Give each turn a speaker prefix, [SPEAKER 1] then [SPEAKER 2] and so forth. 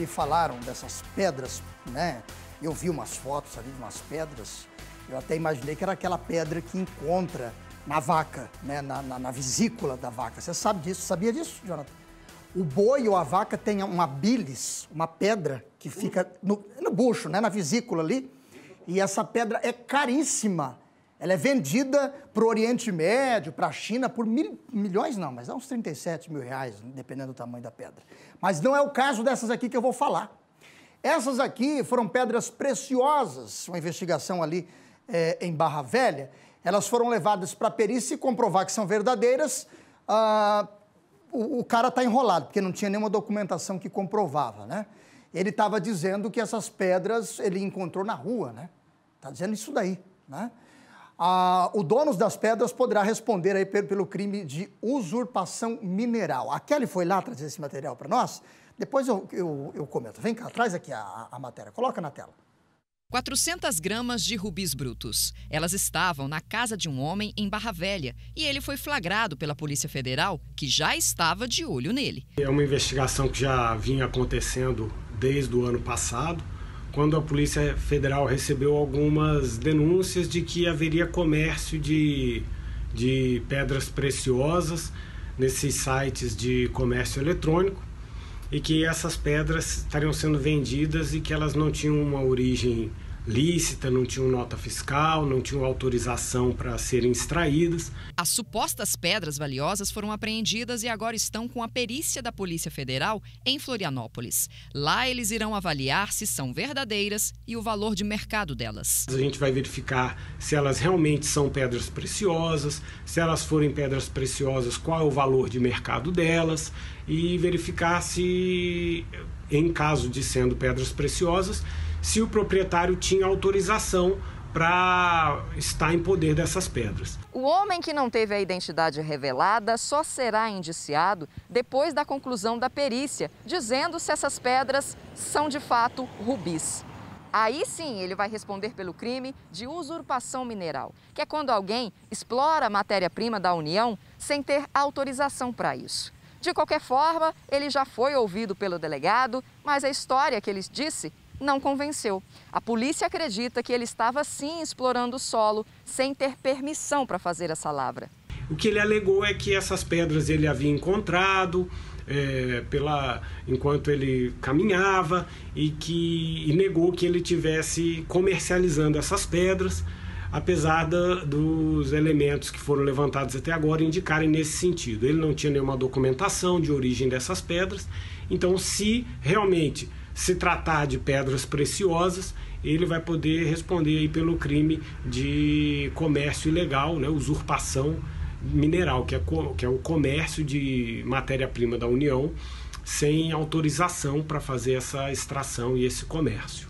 [SPEAKER 1] Me falaram dessas pedras, né? Eu vi umas fotos ali de umas pedras. Eu até imaginei que era aquela pedra que encontra na vaca, né? na, na, na vesícula da vaca. Você sabe disso? Sabia disso, Jonathan? O boi ou a vaca tem uma bilis, uma pedra que fica no, no bucho, né? na vesícula ali. E essa pedra é caríssima. Ela é vendida para o Oriente Médio, para a China, por mil, milhões, não, mas dá uns 37 mil reais, dependendo do tamanho da pedra. Mas não é o caso dessas aqui que eu vou falar. Essas aqui foram pedras preciosas, uma investigação ali é, em Barra Velha. Elas foram levadas para a perícia e comprovar que são verdadeiras. Ah, o, o, cara está enrolado, porque não tinha nenhuma documentação que comprovava, né? Ele estava dizendo que essas pedras ele encontrou na rua, né? Está dizendo isso daí, né? Ah, o dono das pedras poderá responder aí pelo crime de usurpação mineral. A Kelly foi lá trazer esse material para nós. Depois eu, eu, eu, comento. Vem cá, traz aqui a, a matéria. Coloca na tela.
[SPEAKER 2] 400 gramas de rubis brutos. Elas estavam na casa de um homem em Barra Velha e ele foi flagrado pela Polícia Federal, que já estava de olho nele.
[SPEAKER 3] É uma investigação que já vinha acontecendo desde o ano passado quando a Polícia Federal recebeu algumas denúncias de que haveria comércio de, de pedras preciosas nesses sites de comércio eletrônico e que essas pedras estariam sendo vendidas e que elas não tinham uma origem lícita, não tinham nota fiscal, não tinham autorização para serem extraídas.
[SPEAKER 2] As supostas pedras valiosas foram apreendidas e agora estão com a perícia da Polícia Federal em Florianópolis. Lá eles irão avaliar se são verdadeiras e o valor de mercado delas.
[SPEAKER 3] A gente vai verificar se elas realmente são pedras preciosas, se elas forem pedras preciosas, qual é o valor de mercado delas e verificar se, em caso de sendo pedras preciosas, se o proprietário tinha autorização para estar em poder dessas pedras.
[SPEAKER 2] O homem que não teve a identidade revelada só será indiciado depois da conclusão da perícia, dizendo se essas pedras são de fato rubis. Aí sim ele vai responder pelo crime de usurpação mineral, que é quando alguém explora a matéria-prima da União sem ter autorização para isso. De qualquer forma, ele já foi ouvido pelo delegado, mas a história que ele disse não convenceu. A polícia acredita que ele estava sim explorando o solo sem ter permissão para fazer essa lavra.
[SPEAKER 3] O que ele alegou é que essas pedras ele havia encontrado é, pela enquanto ele caminhava e que e negou que ele tivesse comercializando essas pedras, apesar da, dos elementos que foram levantados até agora indicarem nesse sentido. Ele não tinha nenhuma documentação de origem dessas pedras, então se realmente se tratar de pedras preciosas, ele vai poder responder aí pelo crime de comércio ilegal, né, usurpação mineral, que é, que é o comércio de matéria-prima da União sem autorização para fazer essa extração e esse comércio.